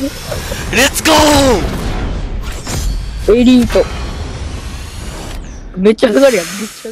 レッツゴーエリート。めっちゃ上がるやん、めっちゃ。